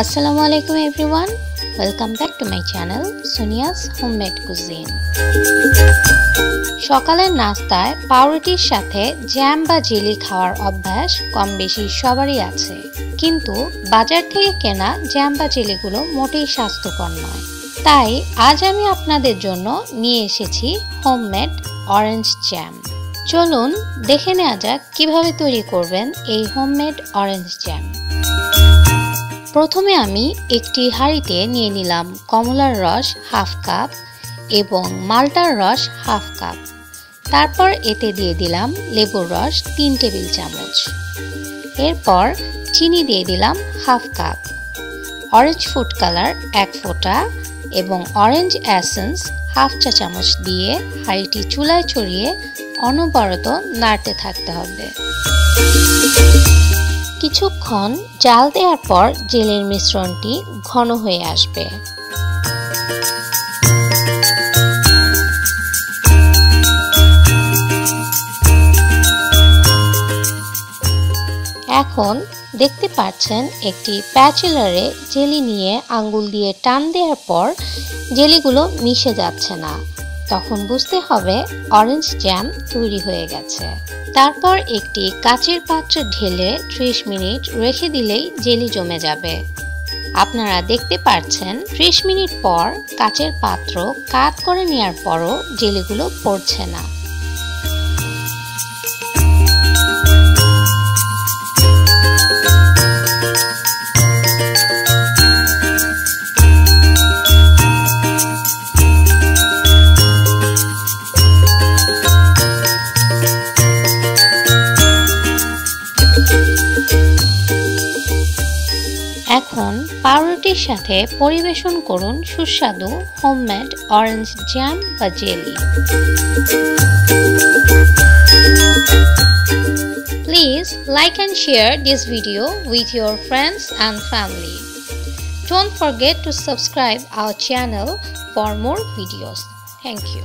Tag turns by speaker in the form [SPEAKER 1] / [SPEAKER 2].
[SPEAKER 1] আসসালামু আলাইকুম everyone welcome back to my channel Sonia's homemade cuisine সকালের নাস্তায় পাউরুটির সাথে জ্যাম বা জেলি খাওয়ার অভ্যাস কম বেশি সবারই আছে। কিন্তু বাজার থেকে কেনা জ্যাম বা জেলিগুলো মোটেই স্বাস্থ্যকর নয়। তাই আজ আমি আপনাদের জন্য নিয়ে এসেছি হোমমেড অরেঞ্জ জ্যাম চলুন দেখে নেওয়া যাক কীভাবে তৈরি করবেন এই হোমমেড অরেঞ্জ জ্যাম প্রথমে আমি একটি হাঁড়িতে নিয়ে নিলাম কমলার রস হাফ কাপ এবং মালটার রস হাফ কাপ। তারপর এতে দিয়ে দিলাম লেবুর রস তিন টেবিল চামচ। এরপর চিনি দিয়ে দিলাম half cup. Orange food colour এক ফোঁটা এবং অরেঞ্জ অ্যাসেন্স হাফ চা চামচ দিয়ে হাঁড়িটি চুলায় চড়িয়ে অনবরত নাড়তে থাকতে হবে। কিছুক্ষণ জাল দেওয়ার পর জেলের মিশ্রণটি ঘন হয়ে আসবে। এখন দেখতে পাচ্ছেন একটি প্যাচুলারে জেলি নিয়ে আঙ্গুল দিয়ে টান দেওয়ার পর জেলিগুলো মিশে যাচ্ছে না। তখন বুঝতে হবে অরেঞ্জ জ্যাম তৈরি হয়ে গেছে। তারপর একটি কাচের পাত্রে ঢেলে ত্রিশ মিনিট রেখে দিলেই জেলি জমে যাবে। আপনারা দেখতে পাচ্ছেন ত্রিশ মিনিট পর কাচের পাত্র কাত করে নেওয়ার পরও জেলিগুলো পড়ছে না। এখন পাউরুটির সাথে পরিবেশন করুন সুস্বাদু হোমমেড অরেঞ্জ জ্যাম বা jelly Please like and share this video with your friends and family. Don't forget to subscribe our channel for more videos. Thank you.